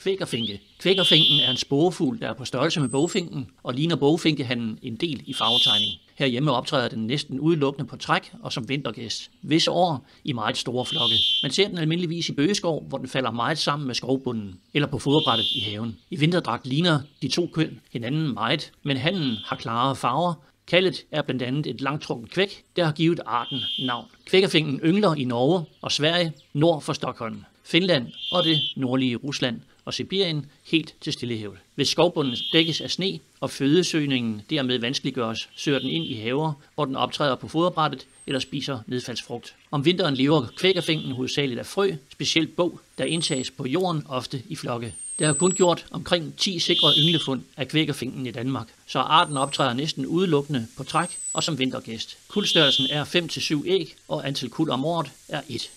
Kvækerfinke. Kvækerfinken er en sporefugl, der er på størrelse med bogfinken og ligner bogfinkehanden en del i farvetegning. Herhjemme optræder den næsten udelukkende på træk og som vintergæst. Visse år i meget store flokke. Man ser den almindeligvis i bøgeskov, hvor den falder meget sammen med skovbunden, eller på foderbrættet i haven. I vinterdragt ligner de to køn hinanden meget, men hannen har klare farver, Kaldet er blandt andet et langtrukken kvæk, der har givet arten navn. Kvækkerfinken yngler i Norge og Sverige nord for Stockholm, Finland og det nordlige Rusland og Sibirien helt til Stillehavet. Hvis skovbunden dækkes af sne og fødesøgningen dermed vanskeliggøres, søger den ind i haver, hvor den optræder på foderbrættet eller spiser nedfaldsfrugt. Om vinteren lever kvækkerfinken hovedsageligt af frø, specielt bog, der indtages på jorden ofte i flokke. Der er kun gjort omkring 10 sikre ynglefund af kvækkerfinken i Danmark, så arten optræder næsten udelukkende på træk og som vintergæst. Kuldstørrelsen er 5-7 æg, og antal kuld om året er 1.